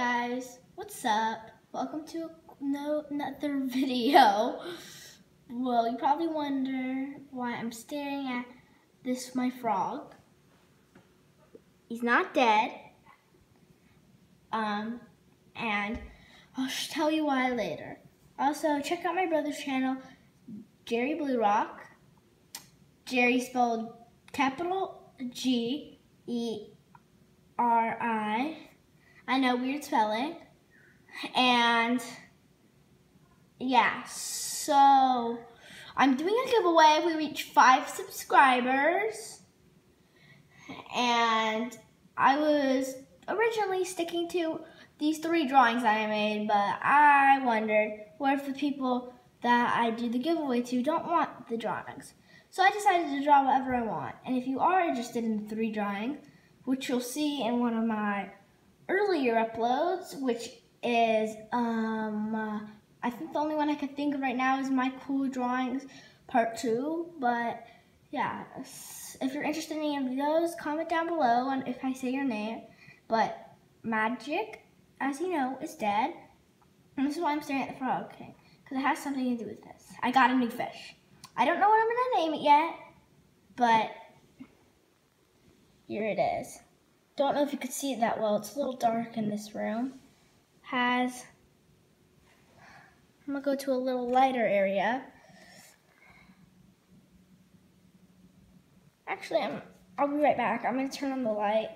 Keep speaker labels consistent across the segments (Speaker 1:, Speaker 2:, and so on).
Speaker 1: guys, what's up? Welcome to no another video. Well, you probably wonder why I'm staring at this my frog. He's not dead. Um, and I'll tell you why later. Also, check out my brother's channel, Geri Blue Rock. Geri spelled capital G E R I. I know, weird spelling. And yeah, so I'm doing a giveaway if we reach five subscribers. And I was originally sticking to these three drawings I made, but I wondered what if the people that I do the giveaway to don't want the drawings. So I decided to draw whatever I want. And if you are interested in the three drawings, which you'll see in one of my earlier uploads, which is, um, uh, I think the only one I can think of right now is my cool drawings part two. But yeah, if you're interested in any of those, comment down below and if I say your name. But Magic, as you know, is dead. And this is why I'm staring at the frog, okay? Because it has something to do with this. I got a new fish. I don't know what I'm going to name it yet, but here it is. Don't know if you could see it that well. It's a little dark in this room. Has, I'm to go to a little lighter area. Actually, I'm, I'll be right back. I'm to turn on the light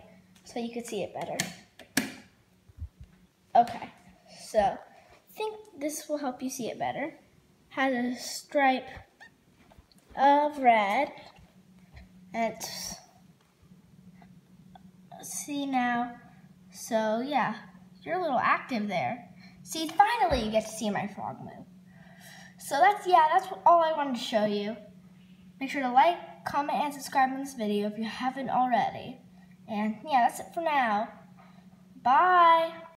Speaker 1: so you can see it better. Okay, so I think this will help you see it better. Has a stripe of red. And see now. So yeah, you're a little active there. See, finally you get to see my frog move. So that's, yeah, that's all I wanted to show you. Make sure to like, comment, and subscribe on this video if you haven't already. And yeah, that's it for now. Bye.